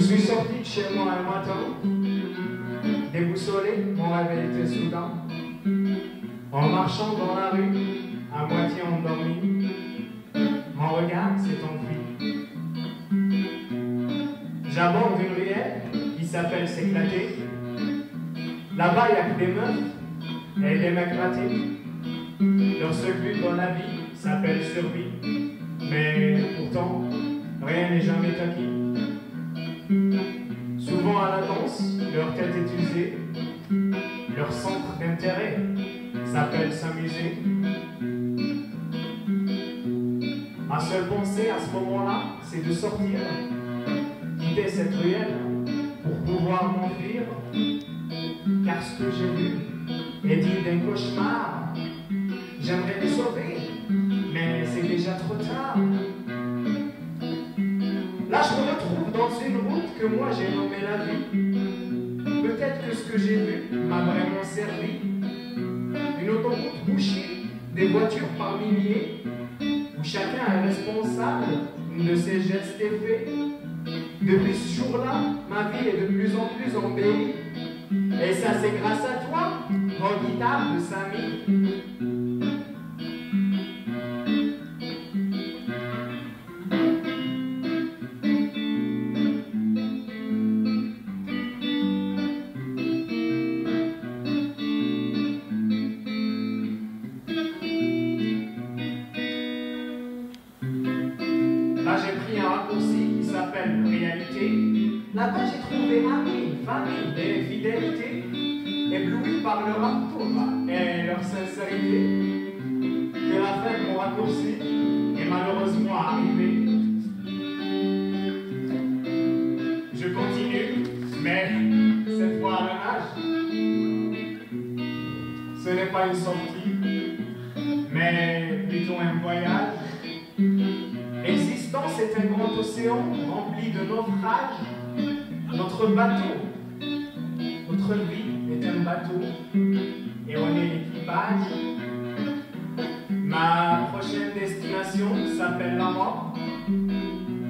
suis sorti de chez moi un matin, déboussolé, mon réveil était soudain. En marchant dans la rue, à moitié endormi, mon regard s'est enfui. J'aborde une ruelle qui s'appelle S'éclater. Là-bas, il n'y a que des meufs et des mecs ratés. Leur seul but dans la vie s'appelle survie. Mais pourtant, rien n'est jamais acquis. Danse, leur tête est usée. Leur centre d'intérêt s'appelle s'amuser. Ma seule pensée à ce moment-là, c'est de sortir, quitter cette ruelle pour pouvoir m'enfuir. Car ce que j'ai vu est digne d'un cauchemar. J'aimerais les sauver, mais c'est déjà trop tard. Que moi j'ai nommée la vie. Peut-être que ce que j'ai vu m'a vraiment servi. Une autoroute bouchée, des voitures par milliers, où chacun est responsable de ses gestes et faits. Depuis ce jour-là, ma vie est de plus en plus embellie. Et ça, c'est grâce à toi, mon guitare de Samy. Là-bas, j'ai trouvé amis, famille et fidélité, éblouis par leur amour et leur sincérité. Que la fin de mon raccourci est malheureusement arrivée. Je continue, mais cette fois à nage. Ce n'est pas une sortie, mais plutôt un voyage. L'existence est un grand océan rempli de naufrages. Notre bateau, notre vie est un bateau et on est l'équipage. Ma prochaine destination s'appelle la mort.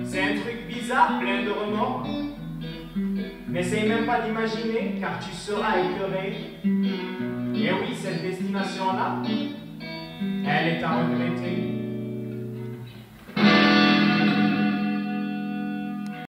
C'est un truc bizarre, plein de remords. N'essaye même pas d'imaginer car tu seras écœuré. Et oui, cette destination-là, elle est à regretter.